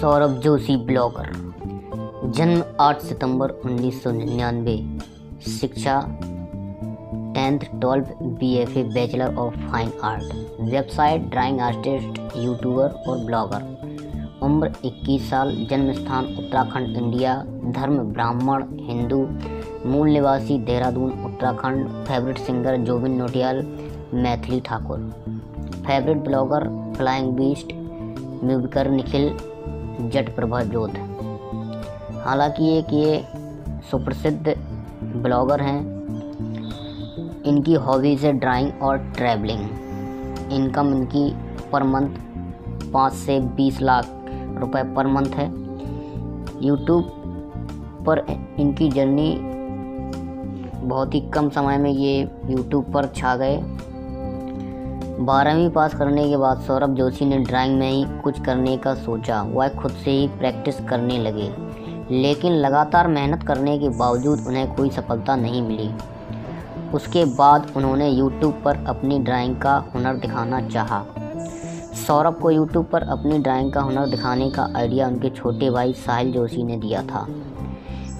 Saurabh Joshi blogger. जन्म 8 सितंबर 1999 शिक्षा, tenth twelfth B F A bachelor of fine art website, drawing artist, YouTuber और blogger. उम्र 21 साल जन्म स्थान उत्तराखंड, इंडिया। धर्म ब्राह्मण, हिंदू। मूल निवासी, Dehradun, Uttarakhand. Favourite singer Jubin Nautiyal, Maithili Thakur. Favourite blogger Flying Beast Mumbiker Nikhil. जट प्रभा जोध हालाँकि एक ये सुप्रसिद्ध ब्लॉगर हैं। इनकी हॉबीज़ है ड्राइंग और ट्रैवलिंग। इनकम इनकी पर मंथ पाँच से बीस लाख रुपए पर मंथ है। यूट्यूब पर इनकी जर्नी बहुत ही कम समय में ये यूट्यूब पर छा गए। बारहवीं पास करने के बाद सौरभ जोशी ने ड्राइंग में ही कुछ करने का सोचा। वह खुद से ही प्रैक्टिस करने लगे। लेकिन लगातार मेहनत करने के बावजूद उन्हें कोई सफलता नहीं मिली। उसके बाद उन्होंने यूट्यूब पर अपनी ड्राइंग का हुनर दिखाना चाहा। सौरभ को यूट्यूब पर अपनी ड्राइंग का हुनर दिखाने का आइडिया उनके छोटे भाई साहिल जोशी ने दिया था।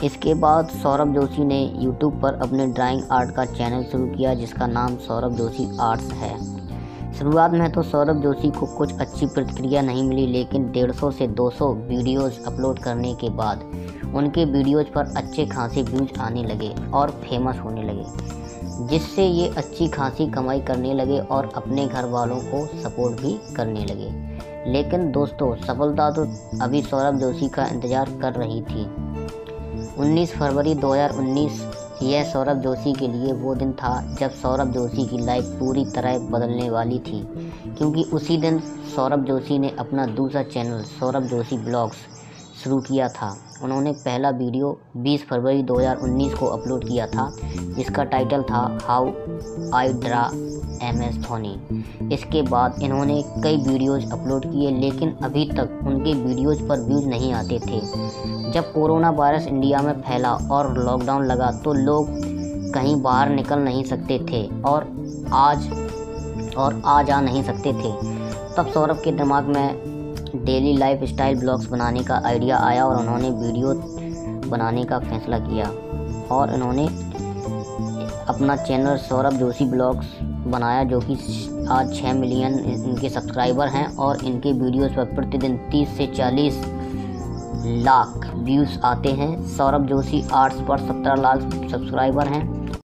इसके बाद सौरभ जोशी ने यूट्यूब पर अपने ड्राइंग आर्ट का चैनल शुरू किया, जिसका नाम सौरभ जोशी आर्ट्स है। शुरुआत में तो सौरभ जोशी को कुछ अच्छी प्रतिक्रिया नहीं मिली, लेकिन 150 से 200 वीडियोस अपलोड करने के बाद उनके वीडियोज़ पर अच्छे खासे व्यूज़ आने लगे और फ़ेमस होने लगे, जिससे ये अच्छी खासी कमाई करने लगे और अपने घर वालों को सपोर्ट भी करने लगे। लेकिन दोस्तों सफलता तो अभी सौरभ जोशी का इंतज़ार कर रही थी। 19 फरवरी 2019 यह सौरभ जोशी के लिए वो दिन था जब सौरभ जोशी की लाइफ पूरी तरह बदलने वाली थी। क्योंकि उसी दिन सौरभ जोशी ने अपना दूसरा चैनल सौरभ जोशी ब्लॉग्स शुरू किया था। उन्होंने पहला वीडियो 20 फरवरी 2019 को अपलोड किया था, जिसका टाइटल था how I draw M S Dhoni. इसके बाद इन्होंने कई वीडियोज़ अपलोड किए, लेकिन अभी तक उनके वीडियोज़ पर व्यूज़ नहीं आते थे। जब कोरोना वायरस इंडिया में फैला और लॉकडाउन लगा तो लोग कहीं बाहर निकल नहीं सकते थे और आज और आ जा नहीं सकते थे। तब सौरभ के दिमाग में डेली लाइफ स्टाइल ब्लॉग्स बनाने का आइडिया आया और उन्होंने वीडियो बनाने का फैसला किया। और उन्होंने अपना चैनल सौरभ जोशी ब्लॉग्स बनाया, जो कि आज छः मिलियन इनके सब्सक्राइबर हैं और इनके वीडियोस पर प्रतिदिन 30 से 40 लाख व्यूज़ आते हैं। सौरभ जोशी आर्ट्स पर 17 लाख सब्सक्राइबर हैं।